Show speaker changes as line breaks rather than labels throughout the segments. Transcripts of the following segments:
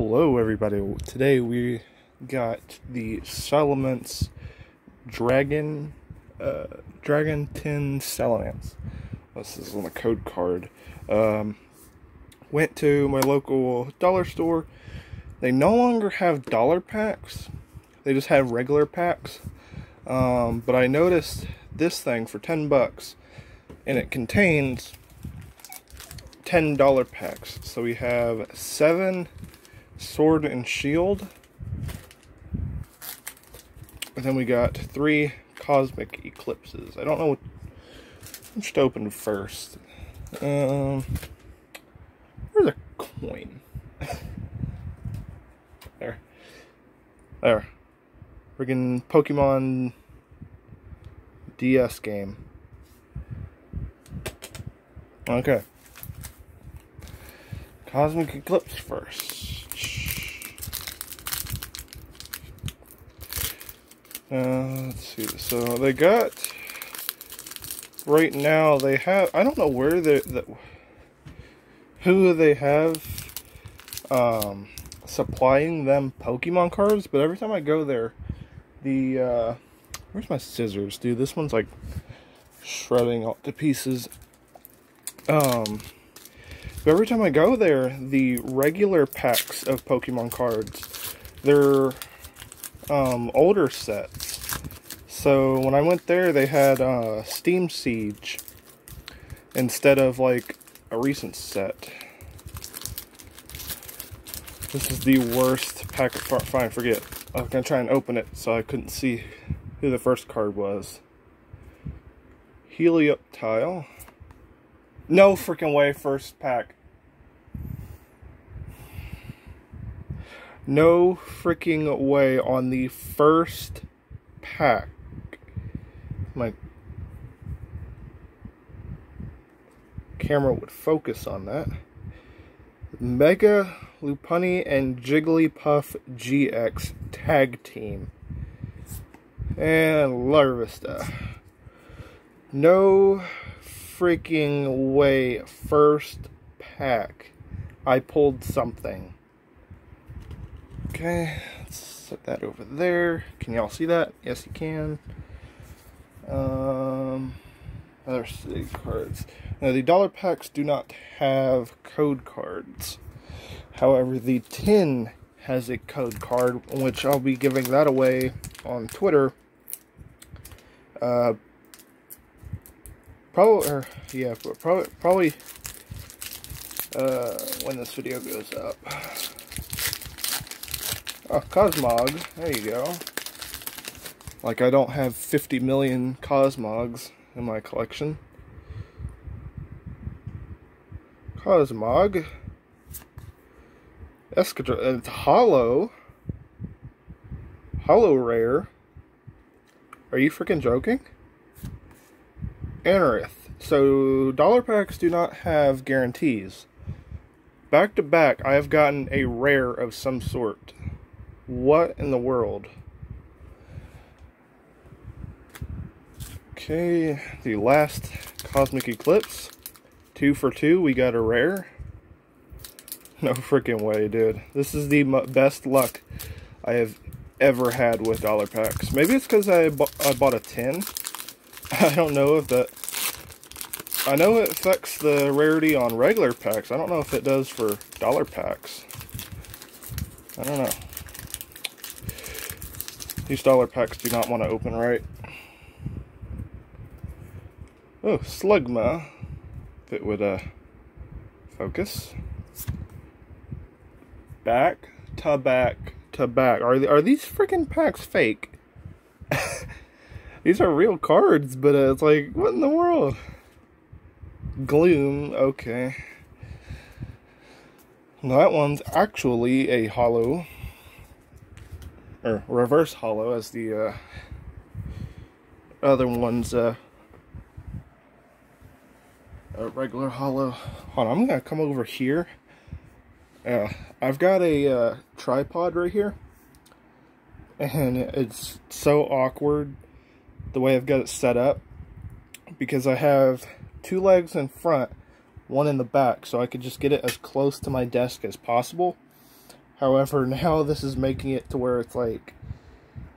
Hello everybody, today we got the Salamence Dragon, uh, Dragon 10 Salamence. This is on a code card. Um, went to my local dollar store. They no longer have dollar packs. They just have regular packs. Um, but I noticed this thing for 10 bucks and it contains $10 packs. So we have seven sword and shield. And then we got three cosmic eclipses. I don't know what which to open first. Um, where's a coin? there. There. Friggin' Pokemon DS game. Okay. Cosmic Eclipse first. Uh, let's see. So they got right now. They have. I don't know where they the who they have um, supplying them Pokemon cards, but every time I go there, the uh, where's my scissors, dude? This one's like shredding all to pieces. Um, but every time I go there, the regular packs of Pokemon cards, they're um, older sets. So when I went there, they had uh, Steam Siege instead of like a recent set. This is the worst pack of fine. Forget. I was gonna try and open it so I couldn't see who the first card was. Helioptile. No freaking way, first pack. No freaking way on the first pack. My camera would focus on that. Mega Lopunny and Jigglypuff GX Tag Team. And Larvesta. No freaking way. First pack. I pulled something. Okay, let's set that over there. Can y'all see that? Yes, you can. Um, other city cards. Now, the dollar packs do not have code cards. However, the tin has a code card, which I'll be giving that away on Twitter. Uh, probably, or, yeah, probably, probably uh, when this video goes up. Oh, Cosmog. There you go. Like I don't have 50 million Cosmogs in my collection. Cosmog. Escadron. Uh, it's hollow. Hollow rare. Are you freaking joking? Anorith. So, dollar packs do not have guarantees. Back to back, I have gotten a rare of some sort. What in the world? Okay, the last Cosmic Eclipse. Two for two, we got a rare. No freaking way, dude. This is the best luck I have ever had with dollar packs. Maybe it's because I, bu I bought a 10. I don't know if that... I know it affects the rarity on regular packs. I don't know if it does for dollar packs. I don't know. These dollar packs do not want to open right. Oh, Slugma. If it would uh, focus. Back to back to back. Are, are these freaking packs fake? these are real cards, but uh, it's like, what in the world? Gloom, okay. that one's actually a hollow or reverse hollow as the uh, other one's uh, a regular hollow. Hold on, I'm gonna come over here. Uh, I've got a uh, tripod right here, and it's so awkward the way I've got it set up because I have two legs in front, one in the back, so I could just get it as close to my desk as possible However, now this is making it to where it's like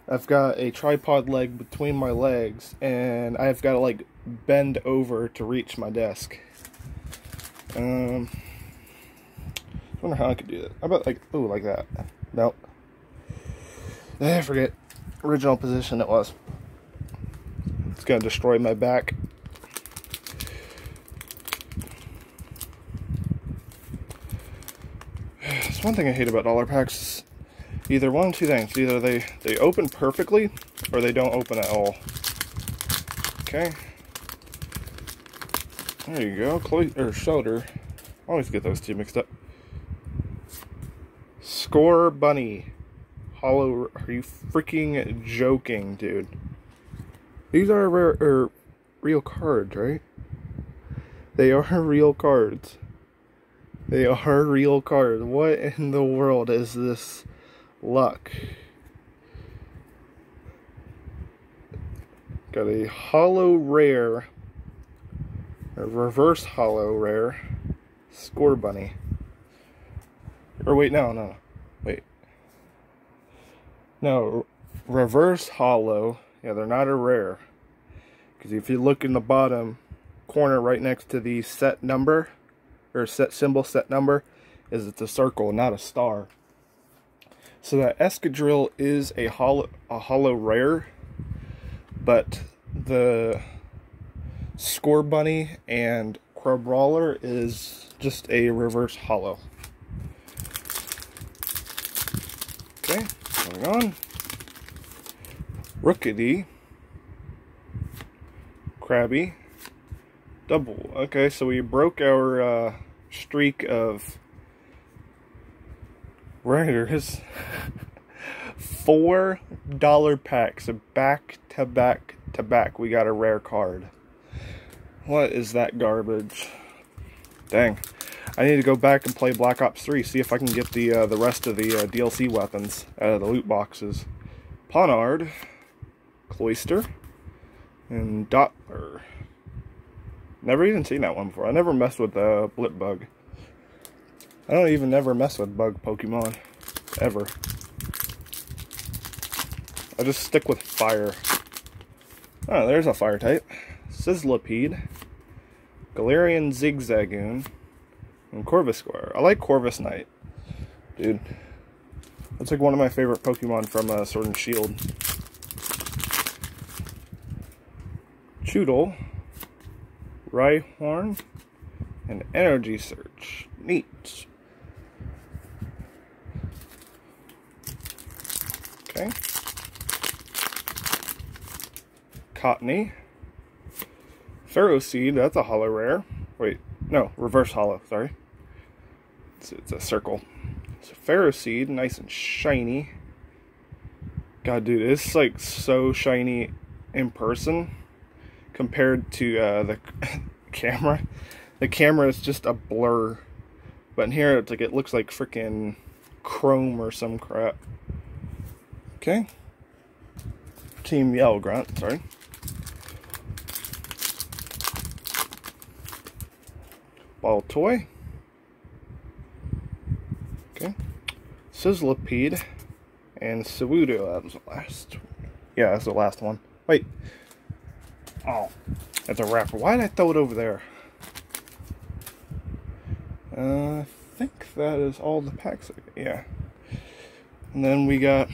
I've got a tripod leg between my legs and I've got to like bend over to reach my desk. Um, I wonder how I could do that. How about like, ooh, like that? Nope. I forget original position it was. It's gonna destroy my back. One thing I hate about dollar packs. Either one two things. Either they, they open perfectly or they don't open at all. Okay. There you go. Clo or shoulder. Always get those two mixed up. Scorbunny. Hollow. Are you freaking joking, dude? These are rare, er, real cards, right? They are real cards. They are real cards. What in the world is this luck? Got a hollow rare, a reverse hollow rare, Scorbunny. Or wait, no, no, wait. No, reverse hollow. Yeah, they're not a rare. Because if you look in the bottom corner right next to the set number, or set symbol, set number, is it's a circle, not a star. So that Escadrille is a hollow, a hollow rare, but the Scorbunny and Crabrawler is just a reverse hollow. Okay, going on. Rookidee. Krabby. Double. Okay, so we broke our uh, streak of Raiders. Four dollar packs, back to back to back. We got a rare card. What is that garbage? Dang. I need to go back and play Black Ops 3, see if I can get the uh, the rest of the uh, DLC weapons out of the loot boxes. Pawniard, Cloyster, and Dottler. Never even seen that one before. I never messed with uh, Blipbug. I don't even ever mess with bug Pokemon. Ever. I just stick with fire. Oh, there's a fire type. Sizzlipede. Galarian Zigzagoon. And Corvisquire. I like Corviknight. Dude. That's like one of my favorite Pokemon from uh, Sword and Shield. Chewtle. Rhyhorn. And Energy Search. Neat. Okay. Cottonee. Ferroseed, that's a hollow rare. Wait, no, reverse hollow, sorry. It's, it's a circle. It's a Ferroseed, nice and shiny. God, dude, it's like so shiny in person compared to uh, the camera. The camera is just a blur. But in here, it's like it looks like freaking chrome or some crap. Okay. Team Yell Grunt, sorry. Baltoy. Okay. Sizzlipede. And Sawudo, that was the last. Yeah, that's the last one. Wait. Oh, that's a wrapper. Why did I throw it over there? Uh, I think that is all the packs. Yeah. And then we got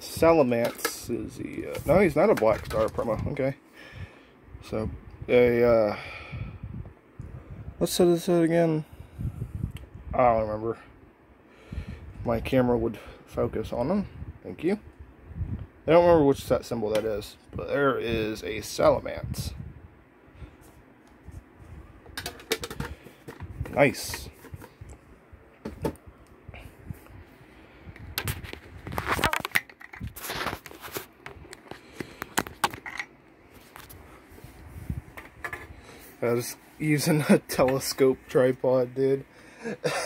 Salamence. Is he? Uh, no, he's not a Black Star promo. Okay. So, a, uh, let's set this out again. I don't remember. My camera would focus on them. Thank you. I don't remember which set symbol that is, but there is a Salamence. Nice. I was using a telescope tripod, dude.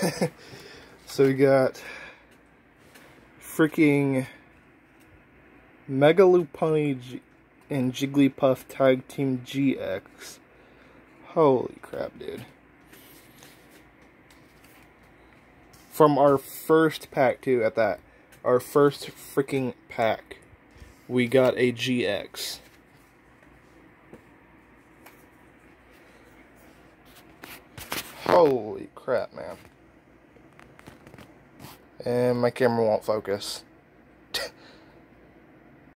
so we got freaking Mega Lopunny and Jigglypuff Tag Team GX. Holy crap, dude. From our first pack, too, at that. Our first freaking pack. We got a GX. Holy crap, man. And my camera won't focus.